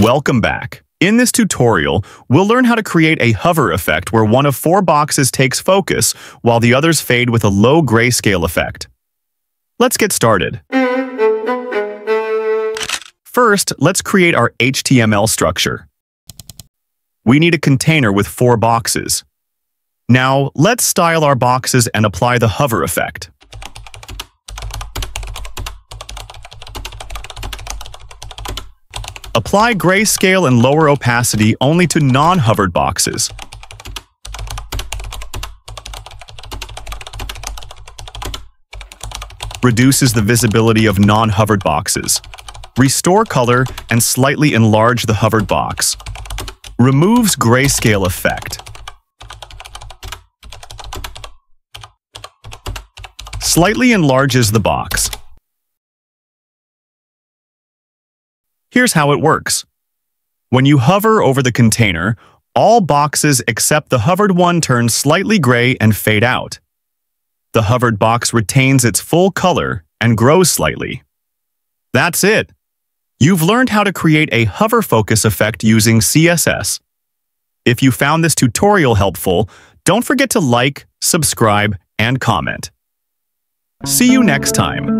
Welcome back. In this tutorial, we'll learn how to create a hover effect where one of four boxes takes focus while the others fade with a low grayscale effect. Let's get started. First, let's create our HTML structure. We need a container with four boxes. Now, let's style our boxes and apply the hover effect. Apply grayscale and lower opacity only to non-hovered boxes. Reduces the visibility of non-hovered boxes. Restore color and slightly enlarge the hovered box. Removes grayscale effect. Slightly enlarges the box. Here's how it works. When you hover over the container, all boxes except the hovered one turn slightly gray and fade out. The hovered box retains its full color and grows slightly. That's it. You've learned how to create a hover focus effect using CSS. If you found this tutorial helpful, don't forget to like, subscribe, and comment. See you next time.